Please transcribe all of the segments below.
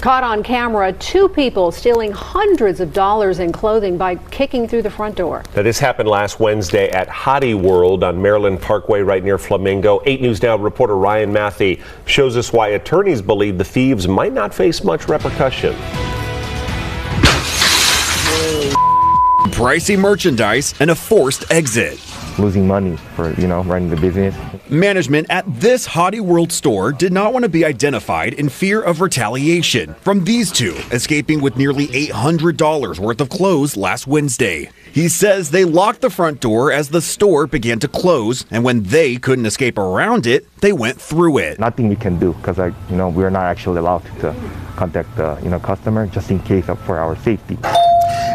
Caught on camera, two people stealing hundreds of dollars in clothing by kicking through the front door. Now, this happened last Wednesday at Hottie World on Maryland Parkway, right near Flamingo. 8 News Now reporter Ryan Matthey shows us why attorneys believe the thieves might not face much repercussion. Pricey merchandise and a forced exit losing money for, you know, running the business. Management at this Hottie World store did not want to be identified in fear of retaliation from these two escaping with nearly $800 worth of clothes last Wednesday. He says they locked the front door as the store began to close, and when they couldn't escape around it, they went through it. Nothing we can do because, I you know, we're not actually allowed to contact the, you know, customer just in case of for our safety.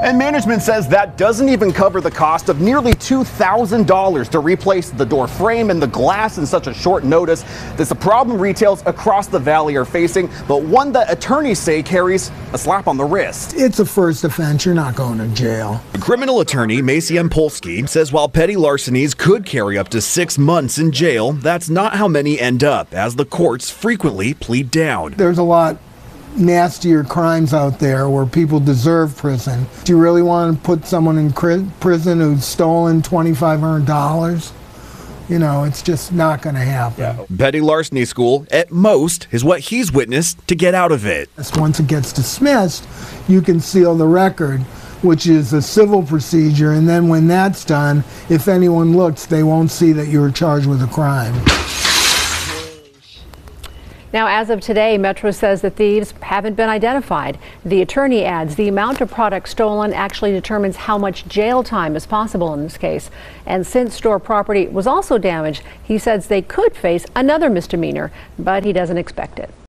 And management says that doesn't even cover the cost of nearly $2,000 to replace the door frame and the glass in such a short notice. This is a problem retails across the valley are facing, but one that attorneys say carries a slap on the wrist. It's a first offense. You're not going to jail. Criminal attorney Mace Yampolsky says while petty larcenies could carry up to six months in jail, that's not how many end up, as the courts frequently plead down. There's a lot nastier crimes out there where people deserve prison. Do you really want to put someone in prison who's stolen $2,500? You know, it's just not going to happen. Yeah. Petty larceny school, at most, is what he's witnessed to get out of it. Once it gets dismissed, you can seal the record, which is a civil procedure. And then when that's done, if anyone looks, they won't see that you were charged with a crime. Now, as of today, Metro says the thieves haven't been identified. The attorney adds the amount of product stolen actually determines how much jail time is possible in this case. And since store property was also damaged, he says they could face another misdemeanor, but he doesn't expect it.